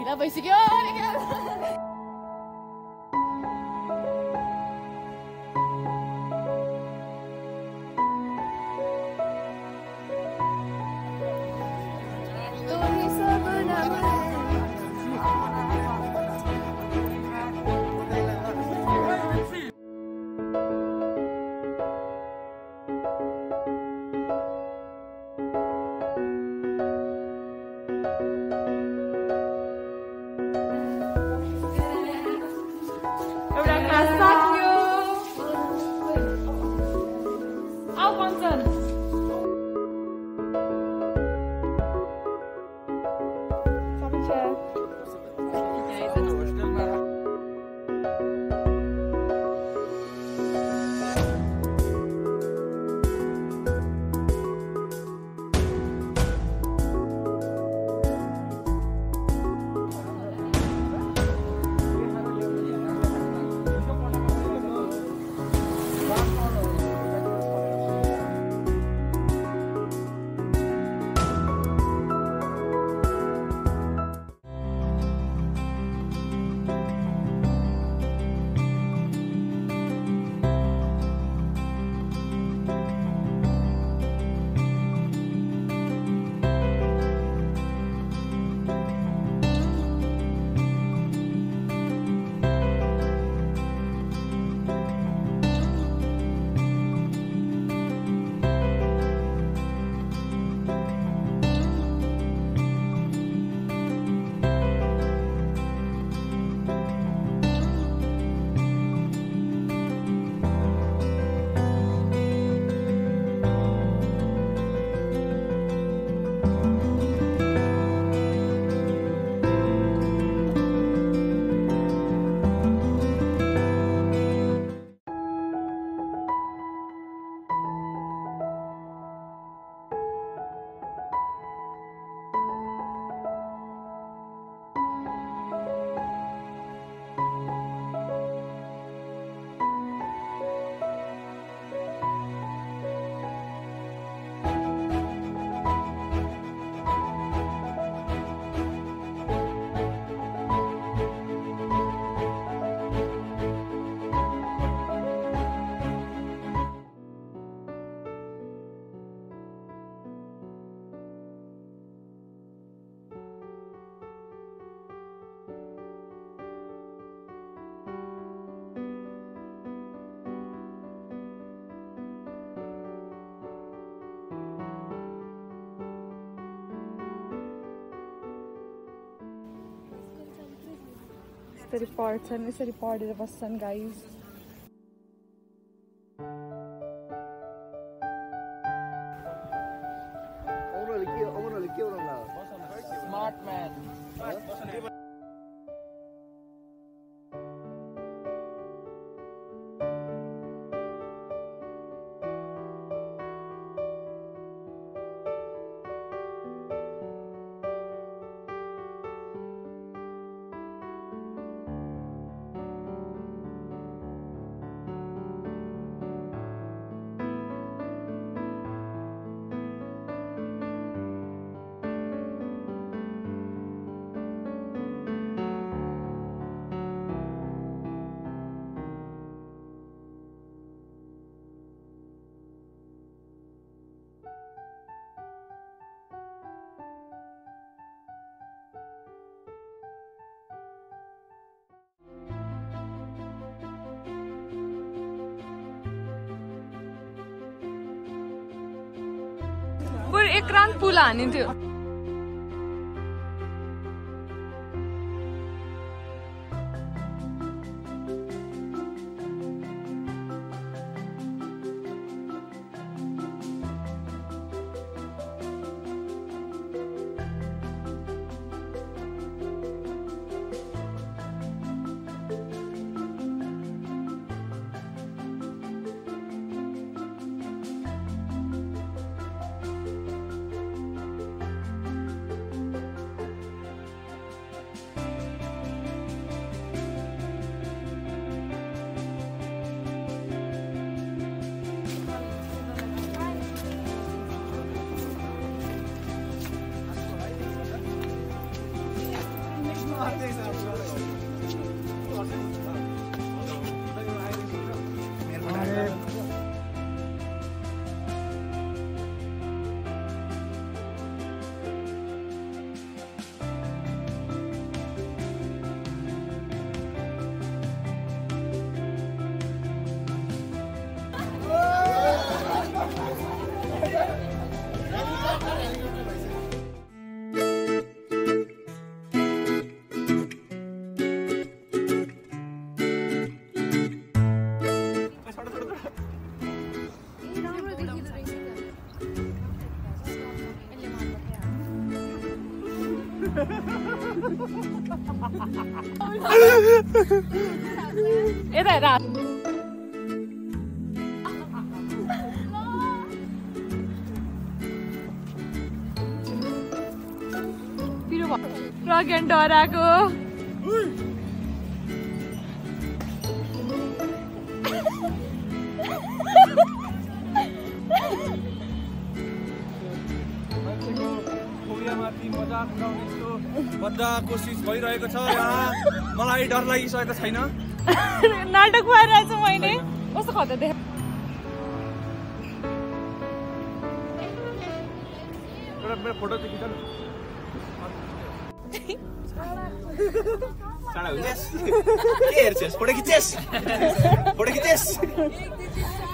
Tequila by Sigourney. the report and it's a report of us sun guys smart man huh? बरु एकान्त पुल हानिन्थ्यो यता भयो प्रज्ञान डराएको मजाक उडाउने। बद्दा कोसिस भइरहेको छ यहाँ। मलाई डर लागिसकेको छैन। नाटक पाइरहेको छु मैले। कस्तो खतरा देख मेरो फोटो चाहिँ खिच न। टाढा हुन्छस् के हेर्छस्? फोटो खिचेस् फोटो खिचेस्